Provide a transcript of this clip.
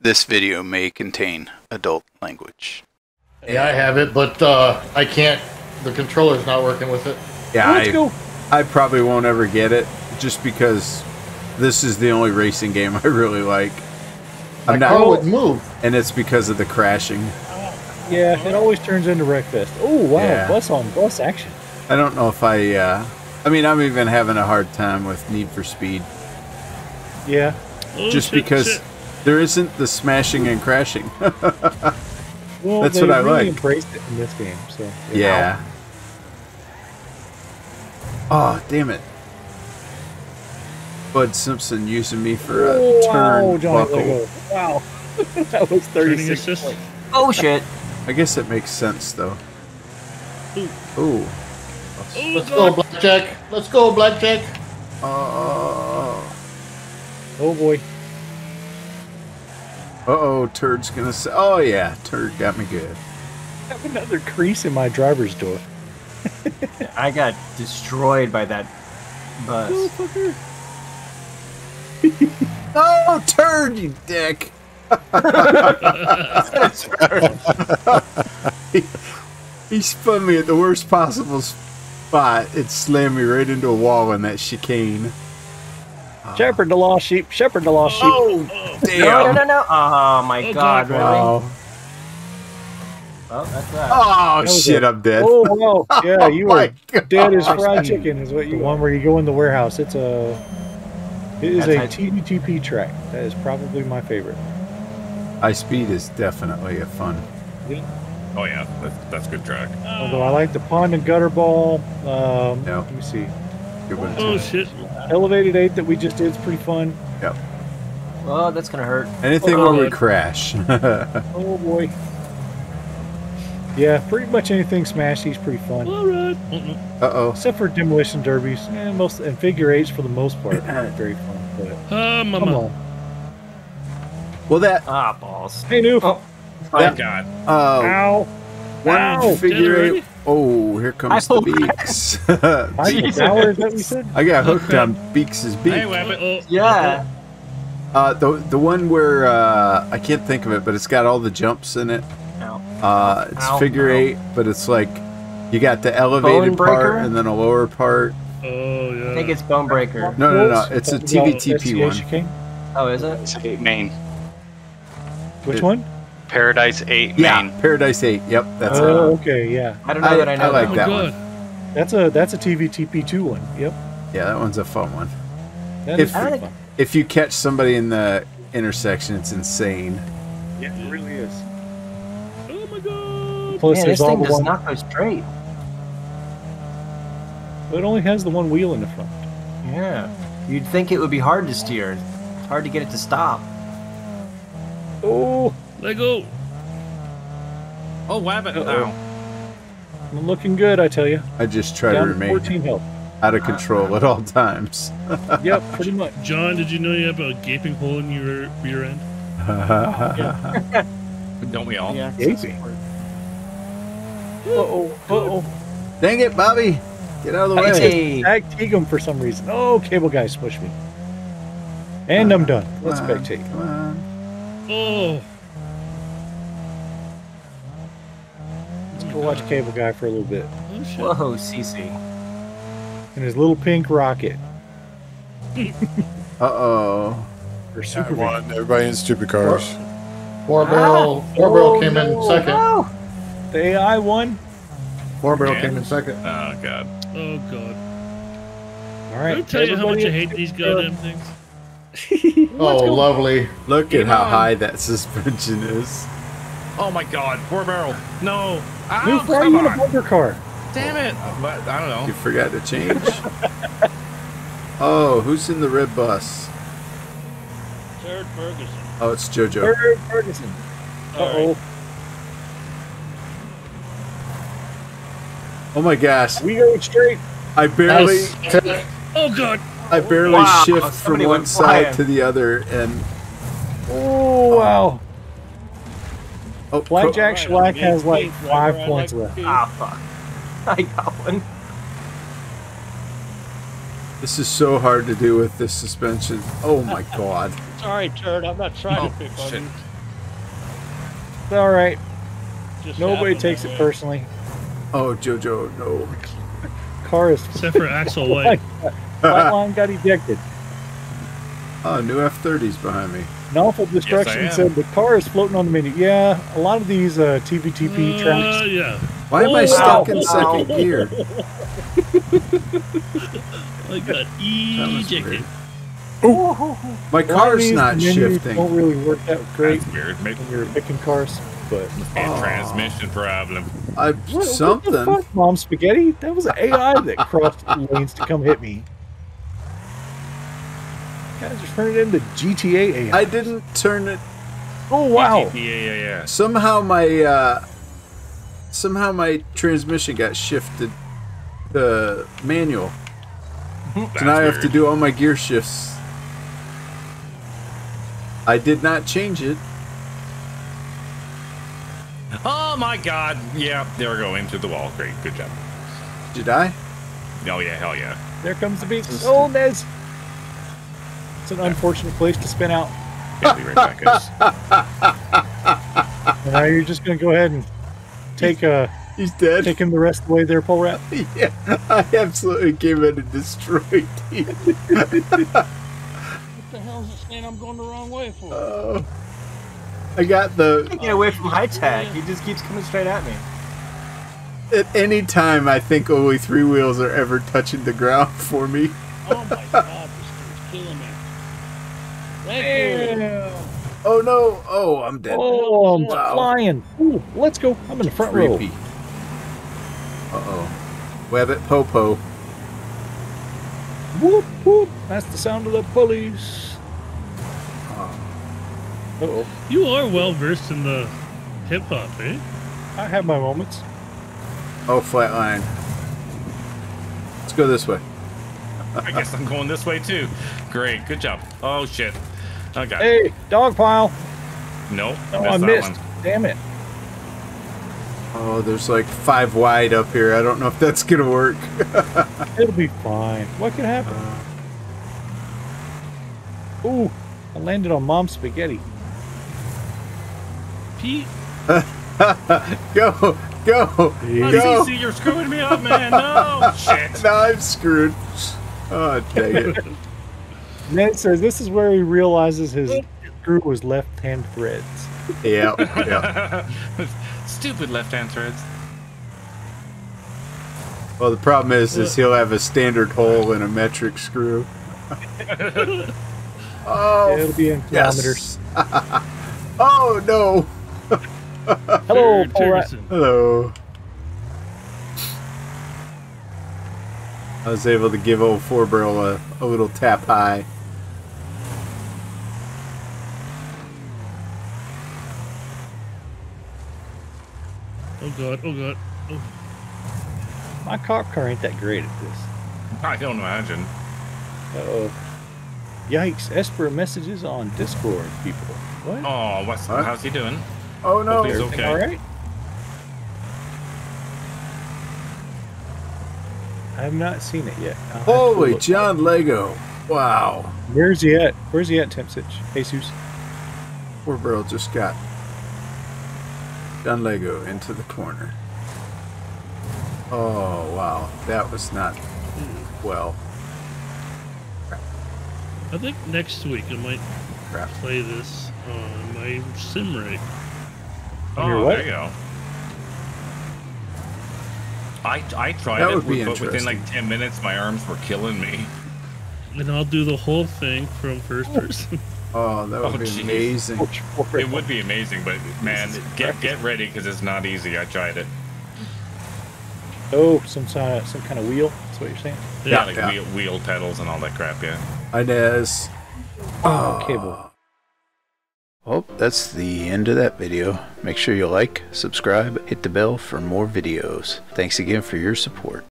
This video may contain adult language. Yeah, I have it, but uh, I can't. The controller's not working with it. Yeah, Let's I, go. I probably won't ever get it just because this is the only racing game I really like. My I'm car not, would move. and it's because of the crashing. Yeah, it always turns into Wreckfest. Oh wow, Yeah. bus on bus action. I don't know if I. Uh, I mean, I'm even having a hard time with Need for Speed Yeah, Oh, just shit, because shit. There isn't the smashing and crashing. well, That's what I really like. embraced it in this game. So yeah. Oh, damn it. Bud Simpson using me for a Oh, turn Johnny buckle. Lego. Wow, that was Turning thirty-six. Oh shit. I guess it makes sense though. Ooh. Ooh. Oh, Let's go, God. Blackjack. Let's go, Blackjack. Uh Oh boy. Oh, Turd's gonna say. Oh yeah, Turd got me good. I have another crease in my driver's door. I got destroyed by that bus. Oh, Turd, you dick! he, he spun me at the worst possible spot. It slammed me right into a wall in that chicane. Shepherd the lost sheep. Shepherd the lost sheep. Oh, Oh, damn! No, no, no, no. Oh my Oh, god, God. really? Wow. Oh, that's that. Oh was shit! I'm dead. Oh wow. Yeah, you Oh, were God. dead as fried chicken. Is what you. The one where you go in the warehouse. It's a. It is a That's how- TVTP track. That is probably my favorite. High speed is definitely a fun. Oh yeah, that's, that's good track. Although I like the pond and gutter ball. Um, No. Let me see. Good one oh too. shit. Elevated eight that we just did is pretty fun. Yep. Oh, that's gonna hurt. Anything Oh, where we crash. Oh boy. Yeah, pretty much anything Smashy's pretty fun. All right. Mm-mm. uh oh. Except for demolition derbies and most and figure eights for the most part aren't very fun. But Ah, come mama. on. Well, that Ah, balls. Hey Noof. Oh. Oh god. uh, Ow. one Ow. figure Dead eight. Already? Oh, here comes I the beaks. Eiffel Jesus. Tower, is that what you said? I got hooked Okay. on Beaks' beak. Hey, Yeah. Uh, the the one where uh, I can't think of it, but it's got all the jumps in it. Ow. Uh, it's Ow, figure eight, but it's like you got the elevated part and then a lower part. Oh yeah. I think it's Bone Breaker. No, no, no, it's a TVTP one. chicane? Oh, is it? It's 8 main. Which It- one? Paradise 8 Yeah, main. Paradise Eight. Yep, that's oh, it. okay, yeah. I don't know I- that I know I like oh that. that god. one. That's a that's a TVTP two one. Yep. Yeah, that one's a fun one. That is If- pretty fun. If you catch somebody in the intersection, it's insane. Yeah, it really is. Oh my god. Plus, Man, this thing does one. not go straight. But It only has the one wheel in the front. Yeah. You'd think it would be hard to steer. It's hard to get it to stop. Oh, Let go. Oh, Wabbit. Uh-oh. Ow. I'm looking good, I tell you. I just try to Down to remain 14 health. out of control at all times. Yep, pretty much. John, did you know you have a gaping hole in your rear end? Don't we all? Yeah. Gaping. Uh oh. Uh oh. Dang it, Bobby! Get out of the way. I Tag Teague for some reason. Oh, cable guy smushed me. And I'm done. Let's Come on, spectate. Come on. Oh. Let's go watch cable guy for a little bit. Whoa, CC. And his little pink rocket. Uh oh. Or super One, everybody in stupid cars. Four barrel. Four barrel Oh, came no, in second. no. The AI won. Four barrel Yeah. came in second. Oh god. Oh god. All right. Did I right. tell you how much I hate these goddamn things? Oh, lovely. Look at how high that suspension is. Oh my god. Four barrel. No. Ow, New Fry come you in a on. bumper car. Damn it. But, I don't know. You forgot to change. oh, who's in the red bus? Jared Ferguson. Oh, it's JoJo. Bird Ferguson. Uh oh. right. Oh my gosh! We go straight. I barely, Nice. Oh god. I barely Wow, shift from one side to the other, and Oh wow. Oh, Blackjack Alright, Shellac has like paid five points left. Ah, fuck. I got one. This is so hard to do with this suspension. Oh my god! Sorry, turd. I'm not trying Oh, to pick on you. It's all right. Just Nobody happened takes that it way. personally. Oh, Jojo, no. Car is Except for Axel White. White line got ejected. Oh, new F-30s behind me. Novel Destruction am. said the car is floating on the menu. Yeah, a lot of these uh, TVTP Uh, tracks. yeah. Why am I Oh, stuck wow. in second gear? I got ejected. weird. My A lot of car's not shifting. Don't really work out great That's weird. Maybe when you're picking cars, but a transmission problem. I What- What the something. fuck, Mom Spaghetti? That was an AI that crossed lanes to come hit me. Guys just turned it into GTA AI. I didn't turn it. oh wow! Yeah, yeah, yeah. Somehow my uh, somehow my transmission got shifted to manual. That's So now I have to do all my gear shifts. I did not change it. Oh my god. Yeah, there we go. Into the wall. Great. Good job. Did I? Oh yeah, hell yeah. There comes the beat. Oh, Nez. It's an unfortunate place to spin out. Yeah, be right back, guys. And now you're just gonna go ahead and take uh He's dead. take him the rest of the way there, Polrat. yeah, I absolutely came in and destroyed him. What the hell is it saying I'm going the wrong way for? Oh. I got the. Get away from high tech. He just keeps coming straight at me. At any time, I think only three wheels are ever touching the ground for me. oh my god, this thing's killing me. Thank you. Oh no! Oh, I'm dead. Oh, I'm Wow. flying. Ooh, let's go. I'm in the front row. Creepy. Uh oh. Wabbit Popo. Whoop whoop. That's the sound of the police. Uh oh. You are well versed in the hip hop, eh? I have my moments. Oh, flat flatline. Let's go this way. I guess I'm going this way too. Great. Good job. Oh shit. Okay. Hey, dog pile. Nope. Oh, I missed. one. Damn it. Oh, there's like five wide up here. I don't know if that's gonna work. It'll be fine. What could happen? Uh, Ooh, I landed on mom's spaghetti. Pete, go, go, Oh, go. CC, you're screwing me up, man. No. shit. Now I'm screwed. Oh, dang it. Ned says this is where he realizes his screw was left hand threads. Yeah, yeah. Stupid left-hand threads. Well, the problem is, is uh. he'll have a standard hole and a metric screw. oh, It'll be in yes. kilometers. oh no. Hello, Jared Polrat. Hello. I was able to give old four barrel a, a little tap high. God, oh god. Oh, My cop car ain't that great at this. I don't imagine. Uh oh. Yikes, Esper messages on Discord, people. What? Oh, what's, What? how's he doing? Oh no. He's okay. all right? I have not seen it yet. I'll Holy look. John Lego. Wow. Where's he at? Where's he at, Tempsich? Jesus. Four barrel just got John Lego into the corner. Oh wow. That was not well. I think next week I might Crap. play this on my sim rig. Oh, your what? there you go. I, I tried That it, would be but within like 10 minutes, my arms were killing me. And I'll do the whole thing from first person. Oh, that would Oh, be jeez. amazing. It would be amazing, but man, get get ready because it's not easy. I tried it. Oh, some kind of some kind of wheel. That's what you're saying. Yeah, Yeah, like yeah. Wheel, wheel pedals and all that crap. Yeah. Inez. Oh, ah. cable. Well, that's the end of that video. Make sure you like, subscribe, hit the bell for more videos. Thanks again for your support.